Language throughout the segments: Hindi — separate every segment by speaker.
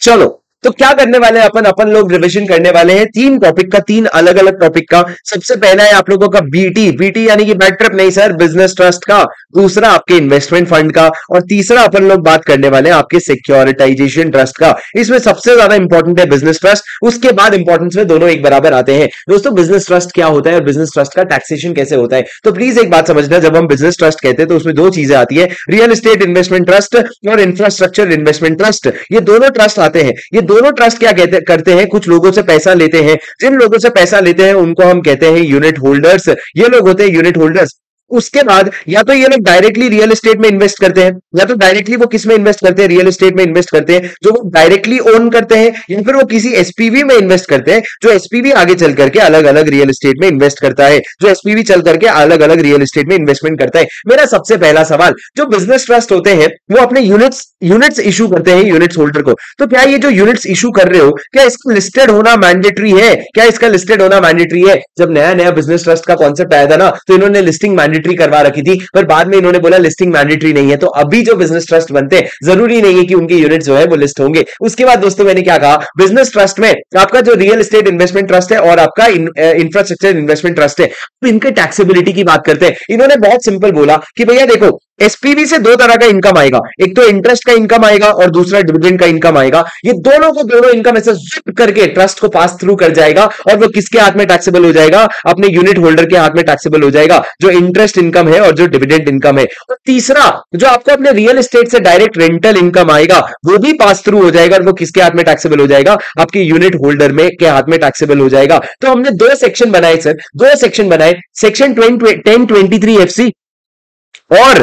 Speaker 1: चलो तो क्या करने वाले हैं? अपन अपन लोग रिविजन करने वाले हैं। तीन टॉपिक का, तीन अलग अलग टॉपिक का। सबसे पहला है आप लोगों का बीटी बीटी यानी कि बैड ट्रिप नहीं सर बिज़नेस ट्रस्ट का। दूसरा आपके इन्वेस्टमेंट फंड का। और तीसरा अपन लोग बात करने वाले हैं आपके सिक्योरिटाइजेशन ट्रस्ट का। इसमें सबसे ज़्यादा इंपॉर्टेंट है बिज़नेस ट्रस्ट उसके बाद इंपॉर्टेंस में दोनों एक बराबर आते हैं। दोस्तों बिज़नेस ट्रस्ट क्या होता है और बिज़नेस ट्रस्ट का टैक्सेशन कैसे होता है? तो प्लीज़ एक बात समझना, जब हम बिज़नेस ट्रस्ट कहते हैं तो उसमें दो चीज़ें आती है। रियल एस्टेट इन्वेस्टमेंट ट्रस्ट और इंफ्रास्ट्रक्चर इन्वेस्टमेंट ट्रस्ट ये दोनों ट्रस्ट आते हैं। ये दोनों ट्रस्ट क्या कहते, करते हैं? कुछ लोगों से पैसा लेते हैं। जिन लोगों से पैसा लेते हैं, उनको हम कहते हैं यूनिट होल्डर्स ये लोग होते हैं यूनिट होल्डर्स उसके बाद या तो ये लोग डायरेक्टली रियल एस्टेट में इन्वेस्ट करते हैं, या तो डायरेक्टली वो किसमें इन्वेस्ट करते हैं? रियल एस्टेट में इन्वेस्ट करते हैं, जो वो डायरेक्टली ओन करते हैं, या फिर वो किसी एसपीवी में इन्वेस्ट करते हैं, जो एसपीवी आगे चल करके अलग अलग रियल एस्टेट में इन्वेस्ट करता है, जो एसपीवी चल करके अलग अलग रियल एस्टेट में इन्वेस्टमेंट करता है। मेरा सबसे पहला सवाल, जो बिज़नेस ट्रस्ट होते हैं, वो अपने यूनिट्स यूनिट्स इशू करते हैं यूनिट्स होल्डर को। तो क्या ये जो यूनिट्स इशू कर रहे हो, क्या इसका लिस्टेड होना मैंडेटरी है? क्या इसका लिस्टेड होना मैंडेटरी है? जब नया नया बिज़नेस ट्रस्ट का कॉन्सेप्ट आया था ना तो इन्होंने लिस्टिंग मैंडेटरी करवा रखी थी, पर बाद में इन्होंने बोला लिस्टिंग मैंडेटरी नहीं है। तो अभी जो बिज़नेस ट्रस्ट बनते हैं, ज़रूरी नहीं है कि उनके यूनिट जो है वो लिस्ट होंगे। उसके बाद दोस्तों मैंने क्या कहा बिज़नेस ट्रस्ट में आपका जो रियल एस्टेट इन्वेस्टमेंट ट्रस्ट है और आपका इंफ्रास्ट्रक्चर इन्वेस्टमेंट ट्रस्ट है इनके टैक्सेबिलिटी की बात करते हैं। इन्होंने बहुत सिंपल बोला कि भैया देखो एसपीवी से दो तरह का इनकम आएगा। एक तो इंटरेस्ट का इनकम आएगा और दूसरा डिविडेंड का इनकम आएगा। ये दोनों को दोनों इनकम ऐसे करके ट्रस्ट को पास थ्रू कर जाएगा और वो किसके हाथ में टैक्सेबल हो जाएगा? अपने यूनिट होल्डर के हाथ में टैक्सेबल हो जाएगा, जो इंटरेस्ट इनकम है और जो डिविडेंड इनकम है। और तीसरा, जो आपको अपने रियल एस्टेट से डायरेक्ट रेंटल इनकम आएगा, वो भी पास थ्रू हो जाएगा और वो किसके हाथ में टैक्सेबल हो जाएगा? आपके यूनिट होल्डर में के हाथ में टैक्सेबल हो जाएगा। तो हमने दो सेक्शन बनाए सर दो सेक्शन बनाए। Section ten twenty three F और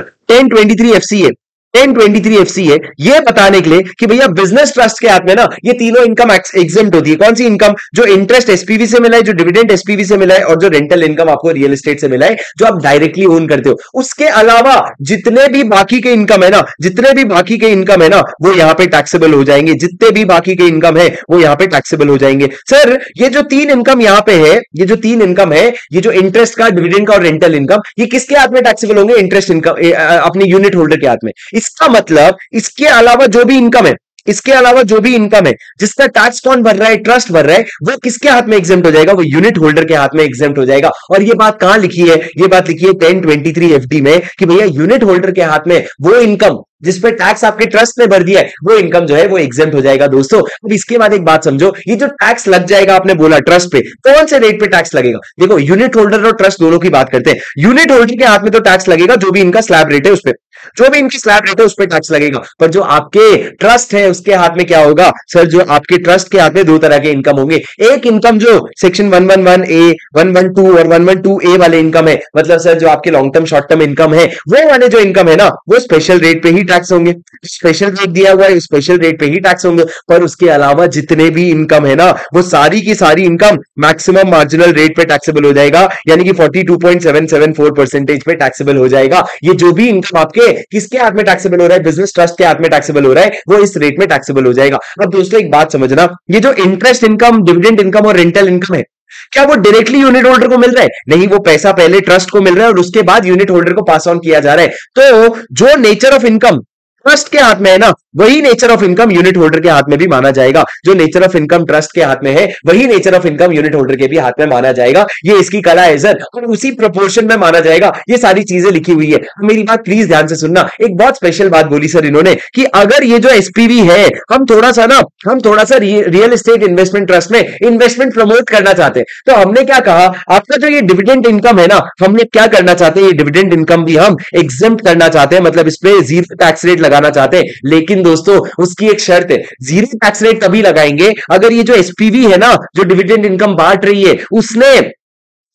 Speaker 1: 1023 एफसीए 1023 एफसी है, ये बताने के लिए कि भैया बिज़नेस ट्रस्ट के हाथ में ना, ये तीनों इनकम एग्जेंट होती है। कौन सी इनकम जो इंटरेस्ट एसपीवी से मिला है, जो डिविडेंड एसपीवी से मिला है और जो रेंटल इनकम आपको रियल एस्टेट से मिला है, जो आप डायरेक्टली ओन करते हो। उसके अलावा जितने भी बाकी के इनकम है ना, जितने भी बाकी के इनकम है ना, वो यहाँ पे टैक्सेबल हो जाएँगे। जितने भी बाकी के इनकम है, वो यहाँ पे टैक्सेबल हो जाएँगे। सर, ये जो तीन इनकम यहाँ पे है, ये जो तीन इनकम है, ये जो इंटरेस्ट का डिविडेंड का और रेंटल इनकम ये किसके हाथ में टैक्सेबल होंगे? इंटरेस्ट इनकम अपने यूनिट होल्डर के हाथ में। इसका मतलब इसके अलावा जो भी इनकम है, इसके अलावा जो भी इनकम है, जिसका टैक्स कौन भर रहा है ट्रस्ट भर रहा है, वो किसके हाथ में एग्ज़ाम हो जाएगा? वो यूनिट होल्डर के हाथ में एग्ज़ाम हो जाएगा। और ये बात कहाँ लिखी है? ये बात लिखी है ten twenty three F D में कि भैया यूनिट होल्डर के हाथ में वो इनकम जिस पे टैक्स आपके ट्रस्ट ने भर दिया है, वो इनकम जो है वो एग्ज़ाम हो जाएगा दोस्तों। अब इसके बाद एक बात समझो, ये जो टैक्स लग जाएगा आपने बोला ट्रस्ट पे, कौन से रेट पे टैक्स लगेगा? देखो यूनिट होल्डर और ट्रस्ट दोनों की बात करते हैं। यूनिट होल्डर के हाथ में तो टैक्स लगेगा, जो भी इनका स्लैब रेट है उस पर जो भी इनकी स्लैब रेट है, उस पर टैक्स लगेगा। पर जो आपके ट्रस्ट है, उसके हाथ में क्या होगा? सर जो आपके ट्रस्ट के हाथ में दो तरह के इनकम होंगे। एक इनकम जो section one one one A one one two और वन वन टू ए वाले इनकम है मतलब सर जो आपके long term short term income है, वो वाले जो इनकम है ना, वो स्पेशल रेट पे ही टैक्स होंगे। स्पेशल रेट दिया हुआ है स्पेशल रेट पे ही टैक्स होंगे। पर उसके अलावा जितने भी इनकम है ना, वो सारी की सारी इनकम मैक्सिमम मार्जिनल रेट पे टैक्सेबल हो जाएगा। यानी कि 42.774 परसेंटेज पे टैक्सेबल हो जाएगा। ये जो भी इनकम आपके किसके हाथ में टैक्सेबल हो रहा है? बिज़नेस ट्रस्ट के हाथ में टैक्सेबल हो रहा है। वो इस रेट में टैक्सेबल हो जाएगा। अब दोस्तों, एक बात समझना। ये जो इंटरेस्ट इनकम डिविडेंड इनकम और रेंटल इनकम है, क्या वो डायरेक्टली यूनिट होल्डर को मिल रहा है? नहीं, वो पैसा पहले ट्रस्ट को मिल रहा है और उसके बाद यूनिट होल्डर को पास ऑन किया जा रहा है। तो जो नेचर ऑफ़ इनकम ट्रस्ट के हाथ में है ना, वही nature of income unit holder के हाथ में भी माना जाएगा। जो नेचर ऑफ़ इनकम ट्रस्ट के हाथ में है, वही nature of income unit holder के भी हाथ में माना जाएगा। ये इसकी कला है सर और उसी प्रोपोर्शन में माना जाएगा। ये सारी चीज़ें लिखी हुई है। मेरी बात प्लीज़ ध्यान से सुनना। एक बहुत स्पेशल बात बोली सर इन्होंने कि अगर ये जो एसपीवी है, हम थोड़ा सा ना, हम थोड़ा सा रियल एस्टेट इन्वेस्टमेंट ट्रस्ट में इन्वेस्टमेंट प्रमोट करना चाहते हैं। तो हमने क्या कहा? आपका जो ये डिविडेंड इनकम है ना, हमने क्या करना चाहते हैं? ये डिविडेंड इनकम भी हम एग्ज़ाम करना चाहते हैं। मतलब इस पर ज़ीरो टैक्स रेट लगाना चाहते हैं। लेकिन दोस्तों, उसकी एक शर्त है ज़ीरो टैक्स रेट तभी लगाएँगे, अगर ये जो एसपीवी है ना, जो डिविडेंड इनकम बांट रही है, उसने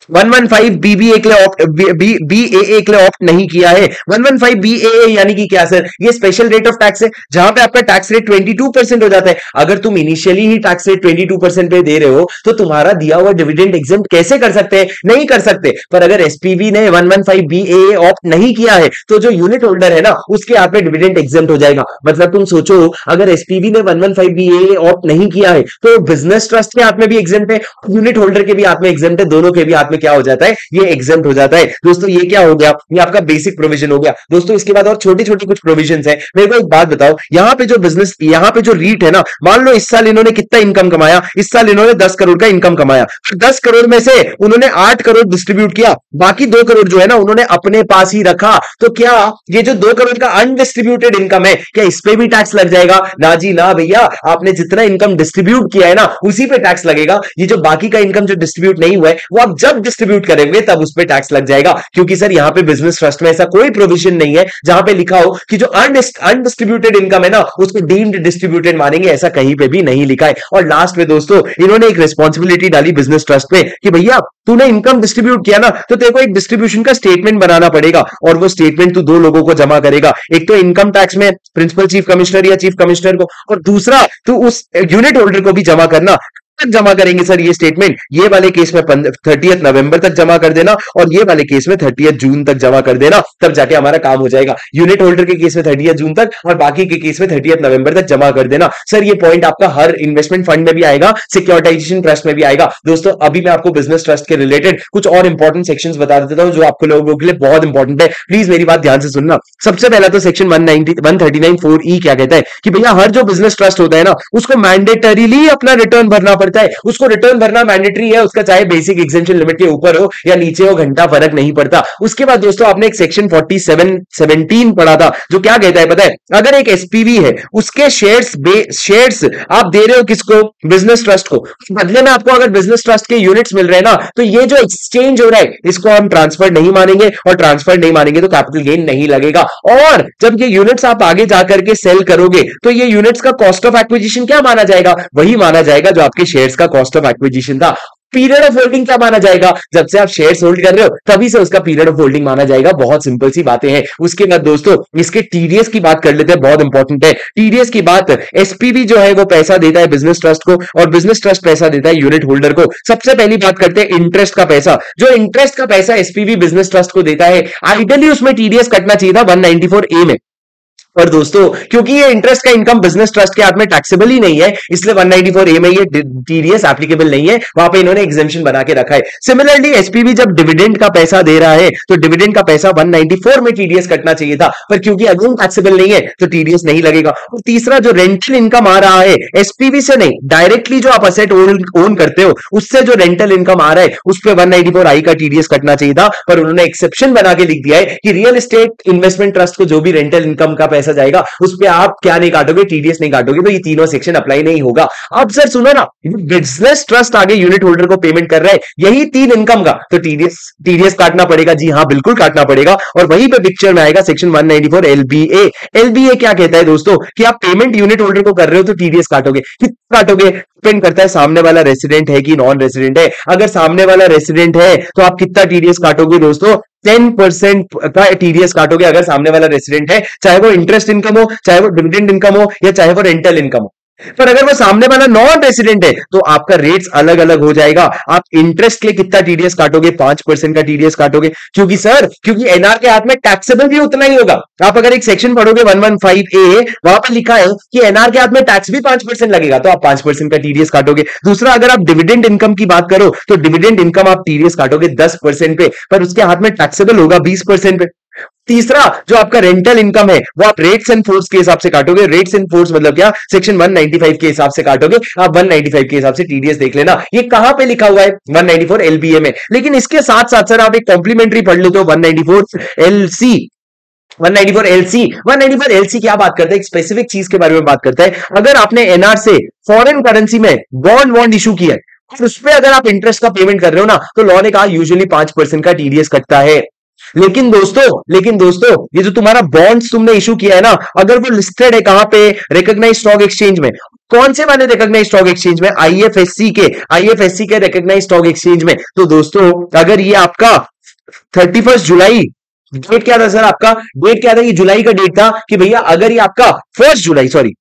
Speaker 1: 115 बीबीए के लिए ऑप्ट बीएए के लिए ऑप्ट नहीं किया है। 115 बीएए यानी कि क्या, सर? ये स्पेशल रेट ऑफ़ टैक्स है, जहाँ पे आपका टैक्स रेट 22 परसेंट हो जाता है। अगर तुम इनिशियली ही टैक्स रेट 22 परसेंट पे दे रहे हो तो तुम्हारा दिया हुआ डिविडेंड एग्ज़ाम कैसे कर सकते हैं? नहीं कर सकते। पर अगर एसपीवी ने 115 बीएए ऑप्ट नहीं किया है तो जो यूनिट होल्डर है ना, उसके हाथ में डिविडेंड एग्ज़ाम हो जाएगा। मतलब तुम सोचो, अगर एसपीवी ने 115 बीएए ऑप्ट नहीं किया है तो बिज़नेस ट्रस्ट के हाथ में भी एग्ज़ाम है यूनिट होल्डर के भी हाथ में एग्ज़ाम है, दोनों के भी हाथ में क्या हो जाता है? ये एग्ज़ाम हो जाता है। दोस्तों, ये क्या हो गया? ये आपका बेसिक प्रोविज़न हो गया। दोस्तों, इसके बाद और छोटी छोटी कुछ प्रोविज़न है। मेरे को एक बात बताओ, यहाँ पे जो बिज़नेस यहाँ पे जो रीट है ना, मान लो इस साल इन्होंने कितना इनकम कमाया? इस साल इन्होंने दस करोड़ का इनकम कमाया। दस करोड़ में से उन्होंने आठ करोड़ डिस्ट्रीब्यूट किया। बाकी दो करोड़ जो है ना, उन्होंने अपने पास ही रखा। तो क्या ये जो दो करोड़ का अनडिस्ट्रीब्यूटेड इनकम है, क्या इस पे भी टैक्स लग जाएगा? ना जी, ना भैया। आपने जितना इनकम डिस्ट्रीब्यूट किया है ना, उसी पे टैक्स लगेगा। ये जो बाकी का इनकम जो डिस्ट्रीब्यूट नहीं हुआ है, वो आप जब डिस्ट्रीब्यूट करेंगे, तब उस पर टैक्स लग जाएगा। क्योंकि सर यहाँ पे बिज़नेस ट्रस्ट में ऐसा कोई प्रोविज़न नहीं है, जहाँ पे लिखा हो कि जो अनडिस्ट्रीब्यूटेड इनकम है ना, उसको डीम्ड डिस्ट्रीब्यूटेड मानेंगे, ऐसा कहीं पे भी नहीं लिखा है। और लास्ट में दोस्तों, इन्होंने एक रिस्पॉन्सिबिलिटी डाली बिज़नेस ट्रस्ट में कि भैया, तूने इनकम डिस्ट्रीब्यूट किया ना तो तेरे को एक डिस्ट्रीब्यूशन का स्टेटमेंट बनाना पड़ेगा, और वो स्टेटमेंट तू दो लोगों को जमा करेगा। एक तो इनकम टैक्स में प्रिंसिपल चीफ कमिश्नर या चीफ कमिश्नर को, और दूसरा, तू उस यूनिट होल्डर को भी जमा करना। तक जमा करेंगे, सर, ये स्टेटमेंट ये वाले केस में थर्टी नवंबर तक जमा कर देना और ये वाले केस में थर्टी जून तक जमा कर देना। तब जाके हमारा काम हो जाएगा। यूनिट होल्डर के केस में थर्टी जून तक और बाकी के केस में थर्टी नवंबर तक जमा कर देना। सर, ये पॉइंट आपका हर इन्वेस्टमेंट फंड में भी आएगा सिक्योरिटाइजेशन ट्रस्ट में भी आएगा। दोस्तों, अभी मैं आपको बिज़नेस ट्रस्ट के रिलेटेड कुछ और इंपॉर्टेंट सेक्शन बता देता हूँ, जो आपको लोगों के लिए बहुत इंपॉर्टेंट है। प्लीज़ मेरी बात ध्यान से सुनना। सबसे पहला तो सेक्शन वन नाइनटी ई क्या कहता है कि भैया, हर जो बिज़नेस ट्रस्ट होता है ना, उसको मैंडेटरीली अपना रिटर्न भरना पड़ता है। उसको रिटर्न भरना मैंडेटरी है, उसका चाहे बेसिक एग्जेंशन लिमिट के ऊपर हो या नीचे हो, घंटा फ़र्क नहीं पड़ता। उसके बाद दोस्तों, आपने एक सेक्शन 47 17 पढ़ा था, जो क्या कहता है पता है? अगर एक एसपीवी है, उसके शेयर्स शेयर्स आप दे रहे हो किसको? बिज़नेस ट्रस्ट को। बदले में आपको अगर बिज़नेस ट्रस्ट के यूनिट्स मिल रहे हैं ना तो ये जो एक्सचेंज हो रहा है, इसको हम ट्रांसफ़र नहीं मानेंगे और ट्रांसफ़र नहीं मानेंगे तो कैपिटल गेन नहीं लगेगा। और जब ये यूनिट्स आप आगे जाकर के सेल करोगे तो ये यूनिट्स का कॉस्ट ऑफ़ एक्विजिशन क्या माना जाएगा? वही माना जाएगा जो आपके शेयर्स का कॉस्ट ऑफ़ एक्विजिशन था। पीरियड ऑफ़ होल्डिंग क्या माना जाएगा? जब से आप शेयर होल्ड कर रहे हो, तभी से उसका पीरियड ऑफ़ होल्डिंग माना जाएगा। बहुत सिंपल सी बातें हैं। उसके बाद दोस्तों, इसके टीडीएस की बात कर लेते हैं। बहुत इंपॉर्टेंट है। टीडीएस की बात एसपीबी जो है, वो पैसा देता है बिज़नेस ट्रस्ट को और बिज़नेस ट्रस्ट पैसा देता है यूनिट होल्डर को। सबसे पहली बात करते हैं इंटरेस्ट का पैसा। जो इंटरेस्ट का पैसा एसपीबी बिज़नेस ट्रस्ट को देता है आइडियली उसमें टीडीएस कटना चाहिए था। वन ए में। और दोस्तों, क्योंकि ये इंटरेस्ट का इनकम बिज़नेस ट्रस्ट के हाथ में टैक्सेबल ही नहीं है, इसलिए 194 ए में ये टीडीएस एप्लीकेबल नहीं है, वहाँ पे इन्होंने एग्जामेशन बना के रखा है। सिमिलरली एसपीबी जब डिविडेंड का पैसा दे रहा है तो डिविडेंड का पैसा 194 में टीडीएस कटना चाहिए था, पर क्योंकि अगेन टैक्सेबल नहीं है तो टीडीएस नहीं लगेगा। और तीसरा, जो रेंटल इनकम आ रहा है एसपीवी से नहीं डायरेक्टली जो आप असेट ओन करते हो, उससे जो रेंटल इनकम आ रहा है, उस पर वन आई का टीडीएस कटना चाहिए था, पर उन्होंने एक्सेप्शन बना के लिख दिया है कि रियल एस्टेट इन्वेस्टमेंट ट्रस्ट को जो भी रेंटल इनकम का पैसा जाएगा उस पर आप क्या नहीं काटोगे टीडीएस नहीं काटोगे तो ये तीनों सेक्शन अप्लाई नहीं होगा। अब सर सुनो ना बिज़नेस ट्रस्ट आगे यूनिट होल्डर को पेमेंट कर रहा है, यही तीन इनकम का तो टीडीएस टीडीएस काटना पड़ेगा, जी हाँ बिल्कुल काटना पड़ेगा, और वहीं पे पिक्चर में आएगा सेक्शन 194 एलबीए एलबीए क्या कहता है दोस्तों, कि आप पेमेंट यूनिट होल्डर को कर रहे हो तो टीडीएस काटोगे। कितना काटोगे? डिपेंड करता है सामने वाला रेसिडेंट है कि नॉन रेसिडेंट है। अगर सामने वाला रेसिडेंट है तो आप कितना टीडीएस काटोगे दोस्तों? टेन परसेंट का टीडीएस काटोगे अगर सामने वाला रेसिडेंट है, चाहे वो इंटरेस्ट इनकम हो, चाहे वो डिविडेंड इनकम हो, या चाहे वो रेंटल इनकम हो। पर अगर वो सामने वाला नॉन रेसिडेंट है तो आपका रेट्स अलग अलग हो जाएगा। आप इंटरेस्ट के लिए कितना टीडीएस काटोगे? पाँच परसेंट का टीडीएस काटोगे? क्योंकि सर क्योंकि एनआर के हाथ में टैक्सेबल भी उतना ही होगा। आप अगर एक सेक्शन पढ़ोगे वन वन फाइव ए वहाँ पर लिखा है कि एनआर के हाथ में टैक्स भी पाँच परसेंट लगेगा तो आप पाँच परसेंट का टीडीएस काटोगे। दूसरा, अगर आप डिविडेंड इनकम की बात करो तो डिविडेंड इनकम आप टीडीएस काटोगे दस परसेंट पे, पर उसके हाथ में टैक्सेबल होगा बीस परसेंट पे। तीसरा, जो आपका रेंटल इनकम है, वो आप रेट्स एंड फोर्स के हिसाब से काटोगे। रेट्स एंड फोर्स मतलब क्या? सेक्शन 195 के हिसाब से काटोगे। आप 195 के हिसाब से टीडीएस देख लेना। ये कहाँ पे लिखा हुआ है? 194 एलबीए में लेकिन इसके साथ साथ सर, आप एक कॉम्प्लीमेंट्री पढ़ लेते हो 194 एलसी 194 एलसी 194 एलसी क्या बात करता है? एक स्पेसिफिक चीज़ के बारे में बात करता है। अगर आपने एनआर से फॉरेन करेंसी में बॉन्ड वॉन्ड इशू किया है उस पर अगर आप इंटरेस्ट का पेमेंट कर रहे हो ना तो लॉ ने कहा यूजुअली पाँच परसेंट का टीडीएस कटता है। लेकिन दोस्तों लेकिन दोस्तों, ये जो तुम्हारा बॉन्ड्स तुमने इशू किया है ना, अगर वो लिस्टेड है कहाँ पे? रिकॉग्नाइज स्टॉक एक्सचेंज में। कौन से वाले रिकॉग्नाइज स्टॉक एक्सचेंज में? आईएफएससी के आईएफएससी के रिकॉग्नाइज स्टॉक एक्सचेंज में। तो दोस्तों, अगर ये आपका थर्टी फ़र्स्ट जुलाई डेट क्या था सर आपका? डेट क्या था? ये जुलाई का डेट था कि भैया, अगर ये आपका first July sorry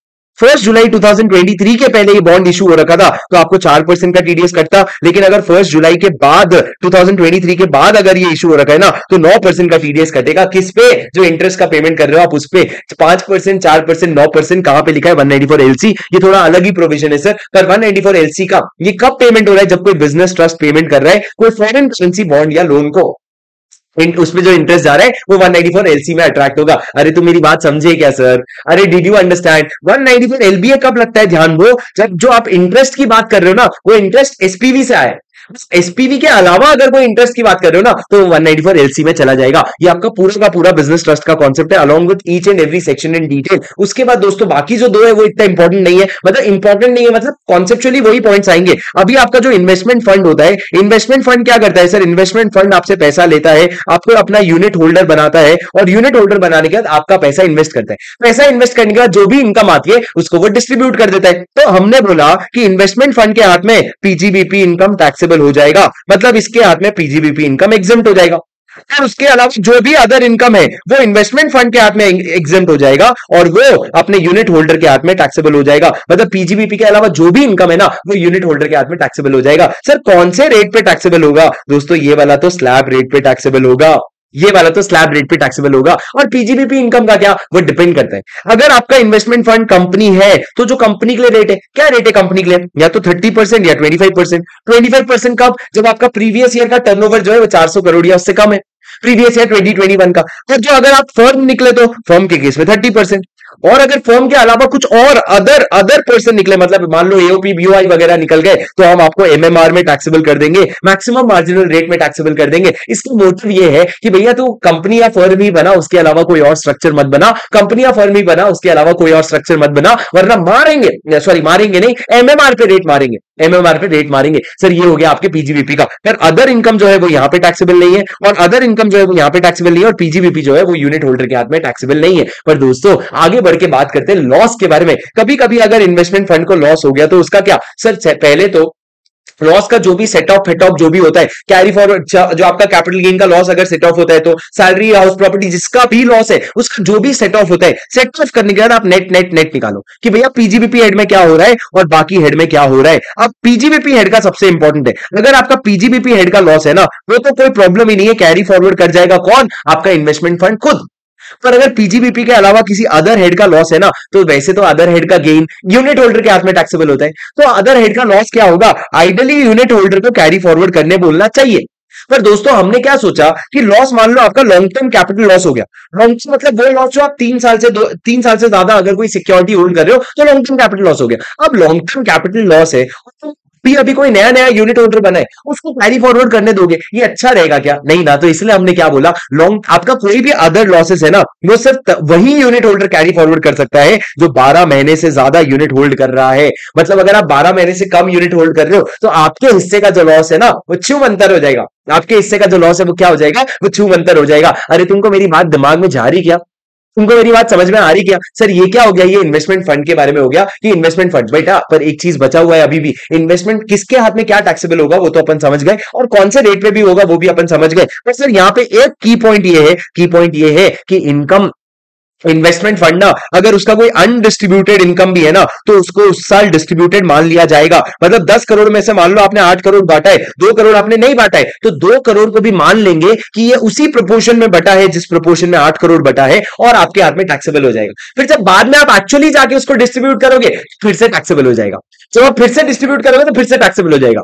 Speaker 1: first July 2023 के पहले ये बॉन्ड इशू हो रखा था तो आपको चार परसेंट का टीडीएस कटता, लेकिन अगर फ़र्स्ट जुलाई के बाद 2023 के बाद अगर ये इशू हो रखा है ना तो नौ परसेंट का टीडीएस कटेगा। किस पे? जो इंटरेस्ट का पेमेंट कर रहे हो आप उस पे। पाँच परसेंट चार परसेंट नौ परसेंट कहाँ पे लिखा है? वन नाइनटी फोर एलसी ये थोड़ा अलग ही प्रोविज़न है सर पर वन एलसी का ये कब पेमेंट हो रहा है? जब कोई बिज़नेस ट्रस्ट पेमेंट कर रहा है, कोई फॉरेन करेंसी बॉन्ड या लोन को? उसमें जो इंटरेस्ट जा रहा है, वो 194 एलसी में अट्रैक्ट होगा। अरे, तू मेरी बात समझे क्या सर अरे डिड यू अंडरस्टैंड 194 एलबीए कब लगता है? ध्यान वो जब जो आप इंटरेस्ट की बात कर रहे हो ना, वो इंटरेस्ट एसपीवी से आए एसपीवी के अलावा अगर कोई इंटरेस्ट की बात कर रहे हो ना तो 194 एलसी में चला जाएगा। ये आपका पूरा का पूरा बिज़नेस ट्रस्ट का कॉन्सेप्ट है along with each and every section in detail उसके बाद दोस्तों, बाकी जो दो है, वो इतना इंपॉर्टेंट नहीं है। मतलब इंपॉर्टेंट नहीं है मतलब कॉन्सेप्चुअली वही पॉइंट्स आएँगे। अभी आपका जो इन्वेस्टमेंट फंड होता है इन्वेस्टमेंट फंड क्या करता है सर इन्वेस्टमेंट फंड आपसे पैसा लेता है, आपको अपना यूनिट होल्डर बनाता है, और यूनिट होल्डर बनाने के बाद आपका पैसा इन्वेस्ट करता है। पैसा इन्वेस्ट करने के बाद जो भी इनकम आती है, उसको वो डिस्ट्रीब्यूट कर देता है। तो हमने बोला कि इन्वेस्टमेंट फंड के हाथ में पीजीबीपी इनकम टैक्सेबल हो जाएगा। मतलब इसके हाथ में पीजीबीपी इनकम एग्जिट हो जाएगा। और उसके अलावा जो भी अदर इनकम है, वो इन्वेस्टमेंट फंड के हाथ में एग्जिट हो जाएगा और वो अपने यूनिट होल्डर के हाथ में टैक्सेबल हो जाएगा। मतलब पीजीबीपी के अलावा जो भी इनकम है ना, वो यूनिट होल्डर के हाथ में टैक्सेबल हो जाएगा। सर, कौन से रेट पे टैक्सेबल होगा? दोस्तों, ये वाला तो स्लैब रेट पे टैक्सेबल होगा। ये वाला तो स्लैब रेट पे टैक्सेबल होगा। और पीजीबीपी इनकम का क्या? वो डिपेंड करता है। अगर आपका इन्वेस्टमेंट फंड कंपनी है तो जो कंपनी के लिए रेट है, क्या रेट है कंपनी के लिए? या तो थर्टी परसेंट या twenty five percent twenty five percent कब? जब आपका प्रीवियस ईयर का टर्नओवर जो है वो चार सौ करोड़ या उससे कम है। प्रीवियस ट्वेंटी वन का। और जो अगर आप फर्म निकले तो फर्म के केस में थर्टी परसेंट और अगर फर्म के अलावा कुछ और अदर अदर पर्सन निकले मतलब मान लो एओपी बीओआई वगैरह निकल गए तो हम आपको एमएमआर में टैक्सेबल कर देंगे मैक्सिमम मार्जिनल रेट में टैक्सेबल कर देंगे। इसका मोटिव ये है कि भैया तू कंपनी या फर्म ही बना, उसके अलावा कोई और स्ट्रक्चर मत बना। कंपनी या फर्म ही बना, उसके अलावा कोई और स्ट्रक्चर मत बना, वरना मारेंगे सॉरी मारेंगे नहीं एमएमआर पे रेट मारेंगे। एमएमआर पे रेट मारेंगे। सर, ये हो गया आपके पीजीबीपी का। फिर अदर इनकम जो है वो यहाँ पे टैक्सेबल नहीं है और अदर इनकम जो है वो यहाँ पे टैक्सेबल नहीं है और पीजीबीपी जो है वो यूनिट होल्डर के हाथ में टैक्सेबल नहीं है। पर दोस्तों, आगे बढ़ के बात करते हैं लॉस के बारे में। कभी कभी अगर इन्वेस्टमेंट फंड को लॉस हो गया तो उसका क्या? सर पहले तो लॉस का जो भी सेट ऑफ़ फेट ऑफ़ जो भी होता है कैरी फॉरवर्ड जो आपका कैपिटल गेन का लॉस अगर सेट ऑफ़ होता है तो सैलरी हाउस प्रॉपर्टी जिसका भी लॉस है, उसका जो भी सेट ऑफ़ होता है सेट ऑफ़ करने के बाद आप नेट नेट नेट निकालो कि भैया पीजीबीपी हेड में क्या हो रहा है और बाकी हेड में क्या हो रहा है। अब पीजीबीपी हेड का सबसे इंपॉर्टेंट है। अगर आपका पीजीबीपी हेड का लॉस है ना, वो तो कोई प्रॉब्लम ही नहीं है कैरी फॉरवर्ड कर जाएगा कौन? आपका इन्वेस्टमेंट फंड खुद। पर अगर पीजीबीपी के अलावा किसी अदर हेड का लॉस है ना तो वैसे तो अदर हेड का गेन यूनिट होल्डर के हाथ में टैक्सेबल होता है। तो अदर हेड का लॉस क्या होगा? आइडली यूनिट होल्डर को कैरी फॉरवर्ड करने बोलना चाहिए। पर दोस्तों, हमने क्या सोचा कि लॉस मान लो आपका लॉन्ग टर्म कैपिटल लॉस हो गया। लॉन्ग टर्म मतलब वो लॉस जो आप तीन साल से दो, तीन साल से ज़्यादा अगर कोई सिक्योरिटी होल्ड कर रहे हो तो लॉन्ग टर्म कैपिटल लॉस हो गया। अब लॉन्ग टर्म कैपिटल लॉस है तो भी अभी कोई नया नया यूनिट होल्डर बना है, उसको कैरी फॉरवर्ड करने दोगे, ये अच्छा रहेगा क्या? नहीं ना तो इसलिए हमने क्या बोला? लॉन्ग आपका कोई भी अदर लॉसेस है ना, वो सिर्फ़ वही यूनिट होल्डर कैरी फॉरवर्ड कर सकता है, जो 12 महीने से ज़्यादा यूनिट होल्ड कर रहा है। मतलब अगर आप 12 महीने से कम यूनिट होल्ड कर रहे हो तो आपके हिस्से का जो लॉस है ना, वो छू मंतर हो जाएगा। आपके हिस्से का जो लॉस है, वो क्या हो जाएगा? वो छू मंतर हो जाएगा। अरे, तुमको मेरी बात दिमाग में जा रही क्या? तुमको मेरी बात समझ में आ रही क्या? सर, ये क्या हो गया? ये इन्वेस्टमेंट फंड के बारे में हो गया कि इन्वेस्टमेंट फंड बेटा, पर एक चीज़ बचा हुआ है अभी भी। इन्वेस्टमेंट किसके हाथ में क्या टैक्सेबल होगा, वो तो अपन समझ गए। और कौन से रेट पे भी होगा, वो भी अपन समझ गए। पर सर, यहाँ पे एक की पॉइंट ये है की पॉइंट ये है कि इनकम इन्वेस्टमेंट फंड ना, अगर उसका कोई अनडिस्ट्रीब्यूटेड इनकम भी है ना तो उसको उस साल डिस्ट्रीब्यूटेड मान लिया जाएगा। मतलब दस करोड़ में से मान लो आपने आठ करोड़ बांटा है, दो करोड़ आपने नहीं बांटा है तो दो करोड़ को भी मान लेंगे कि ये उसी प्रपोर्शन में बटा है जिस प्रपोर्शन में आठ करोड़ बटा है, और आपके हाथ में टैक्सेबल हो जाएगा। फिर जब बाद में आप एक्चुअली जाके उसको डिस्ट्रीब्यूट करोगे, फिर से टैक्सेबल हो जाएगा। जब आप फिर से डिस्ट्रीब्यूट करोगे तो फिर से टैक्सेबल हो जाएगा।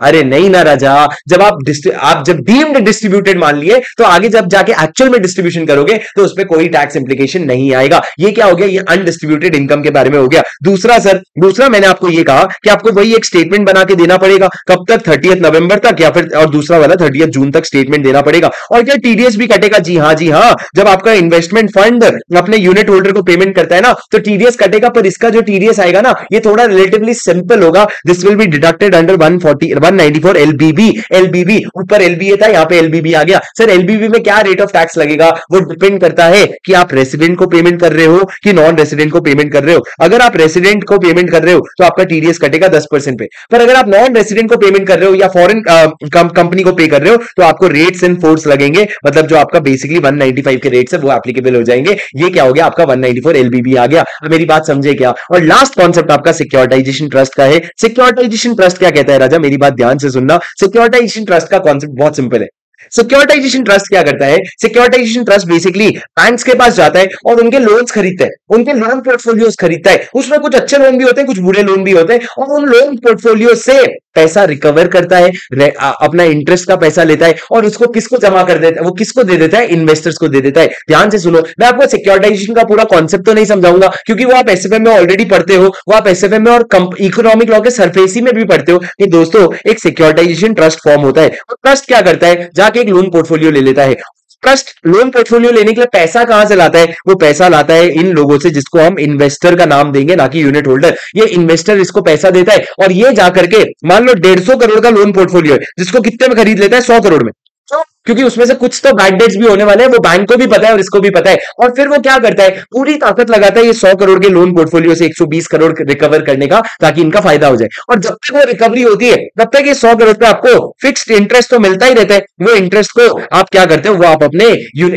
Speaker 1: अरे नहीं ना राजा, जब आप आप जब डीम्ड डिस्ट्रीब्यूटेड मान लिए तो आगे जब जाके एक्चुअल में डिस्ट्रीब्यूशन करोगे तो उस पर कोई टैक्स इंप्लीकेशन नहीं आएगा। ये क्या हो गया? ये अनडिस्ट्रीब्यूटेड इनकम के बारे में हो गया। दूसरा सर दूसरा मैंने आपको ये कहा कि आपको वही एक स्टेटमेंट बना के देना पड़ेगा। कब तक? थर्टी नवंबर तक या फिर, और दूसरा वाला थर्टी जून तक स्टेटमेंट देना पड़ेगा। और क्या टीडीएस भी कटेगा? जी हाँ जी हाँ। जब आपका इन्वेस्टमेंट फंड अपने यूनिट होल्डर को पेमेंट करता है ना तो टीडीएस कटेगा, पर इसका जो टीडीएस आएगा ना, ये थोड़ा रिलेटिवली सिंपल होगा। This will be deducted under one ऊपर एलबीए था, यहाँ पे एलबीबी आ गया। सर एलबीबी में क्या रेट ऑफ़ टैक्स लगेगा? वो डिपेंड करता है कि आप रेसिडेंट को पेमेंट कर रहे हो कि नॉन रेसिडेंट को पेमेंट कर रहे हो। अगर आप रेसिडेंट को पेमेंट कर रहे हो तो आपका टीडीएस कटेगा दस परसेंट पे। पर अगर आप नॉन रेसिडेंट को पेमेंट कर रहे हो या फॉरन कंपनी को पे कर रहे हो तो आपको रेट्स एंड फोर्स लगेंगे। मतलब जो आपका बेसिकली 195 के रेट्स है, वो एप्लीकेबल हो जाएँगे। ये क्या हो गया? आपका 194 एलबीबी आ गया। मेरी बात समझे क्या? और लास्ट कॉन्सेप्ट आपका सिक्योरिटाइजेशन ट्रस्ट का है। सिक्योरिटाइजेशन ट्रस्ट क्या कहता है राजा? मेरी बात ध्यान से सुनना। सिक्योरिटाइजेशन ट्रस्ट का कॉन्सेप्ट बहुत सिंपल है। सिक्योरिटाइजेशन ट्रस्ट क्या करता है? सिक्योरिटाइजेशन ट्रस्ट बेसिकली बैंक्स के पास जाता है और उनके लोन्स खरीदता है। उनके लोन पोर्टफोलियोज खरीदता है। उसमें कुछ अच्छे लोन भी होते हैं, कुछ बुरे लोन भी होते हैं और उन लोन पोर्टफोलियो से पैसा रिकवर करता है अपना इंटरेस्ट का पैसा लेता है और उसको किसको जमा कर देता है, वो किसको दे देता है? इन्वेस्टर्स को दे देता है। ध्यान से सुनो, मैं आपको सिक्योरिटाइजेशन का पूरा कॉन्सेप्ट तो नहीं समझाऊँगा, क्योंकि वो आप एसएफएम में ऑलरेडी पढ़ते हो, वो आप एसएफएम में और इकोनॉमिक लॉ के सरफेसी में भी पढ़ते हो कि दोस्तों, एक सिक्योरिटाइजेशन ट्रस्ट फॉर्म होता है। और ट्रस्ट क्या करता है? जाके एक लोन पोर्टफोलियो ले लेता है। ट्रस्ट लोन पोर्टफोलियो लेने के लिए पैसा कहाँ से लाता है? वो पैसा लाता है इन लोगों से जिसको हम इन्वेस्टर का नाम देंगे, ना कि यूनिट होल्डर ये इन्वेस्टर इसको पैसा देता है और ये जाकर के, मान लो डेढ़ सौ करोड़ का लोन पोर्टफोलियो है, जिसको कितने में खरीद लेता है? सौ करोड़ में। क्योंकि उसमें से कुछ तो बैड डेट्स भी होने वाले हैं, वो बैंक को भी पता है और इसको भी पता है। और फिर वो क्या करता है, पूरी ताकत लगाता है ये सौ करोड़ के लोन पोर्टफोलियो से 120 करोड़ रिकवर करने का, ताकि इनका फ़ायदा हो जाए। और जब तक वो रिकवरी होती है, तब तक ये सौ करोड़ पे आपको फिक्स्ड इंटरेस्ट तो मिलता ही रहता है। वो इंटरेस्ट को आप क्या करते हो, वो आप अपने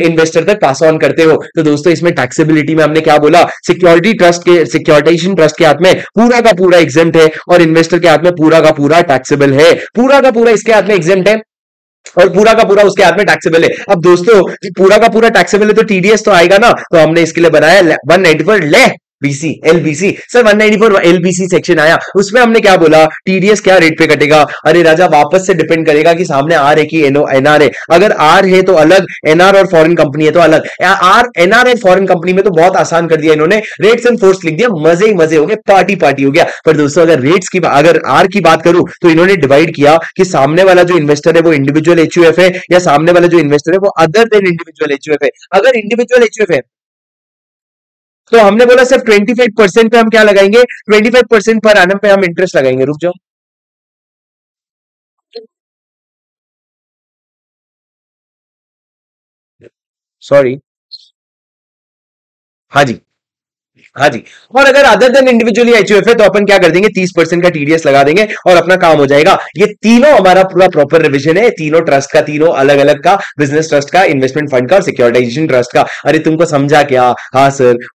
Speaker 1: इन्वेस्टर तक पास ऑन करते हो। तो दोस्तों, इसमें टैक्सेबिलिटी में हमने क्या बोला सिक्योरिटी ट्रस्ट के सिक्योरिटाइजेशन ट्रस्ट के हाथ में पूरा का पूरा एग्जेंट है, और इन्वेस्टर के हाथ में पूरा का पूरा टैक्सेबल है। पूरा का पूरा इसके हाथ में एग्जेंट है। और पूरा का पूरा उसके हाथ में टैक्सेबल है। अब दोस्तों, पूरा का पूरा टैक्सेबल है तो टीडीएस तो आएगा ना तो हमने इसके लिए बनाया वन नाइनटी फोर ले। BC LBC sir 194 LBC section आया। उसमें हमने क्या बोला? टीडीएस क्या रेट पे कटेगा? अरे राजा, वापस से डिपेंड करेगा कि सामने आर है कि एनआर है अगर आर है तो अलग एनआर और फॉरेन कंपनी है तो अलग। आर एनआर और फॉरेन कंपनी में तो बहुत आसान कर दिया इन्होंने। रेट्स एंड फोर्स लिख दिया, मज़े ही मज़े हो गए पार्टी पार्टी हो गया। पर दोस्तों, अगर रेट्स की अगर आर की बात करूँ तो इन्होंने डिवाइड किया कि सामने वाला जो इन्वेस्टर है वो इंडिविजुअल एच है, या सामने वाला जो इन्वेस्टर है वो अदर देन इंडिविजुअल एच है। अगर इंडिविजुअल एचयूएफ है तो हमने बोला, सर 25 परसेंट पे हम क्या लगाएँगे? 25 परसेंट पर एनम पे हम इंटरेस्ट लगाएँगे। रुक जाओ। सॉरी हाँ जी। हाँ जी। और अगर अदर देन इंडिविजुअली एच है तो अपन क्या कर देंगे? तीस परसेंट का टीडीएस लगा देंगे और अपना काम हो जाएगा। ये तीनों हमारा पूरा प्रॉपर रिविजन है। तीनों ट्रस्ट का, तीनों अलग अलग का बिज़नेस ट्रस्ट का इन्वेस्टमेंट फंड का और सिक्योरिटाइजेशन ट्रस्ट का। अरे, तुमको समझा क्या? हाँ सर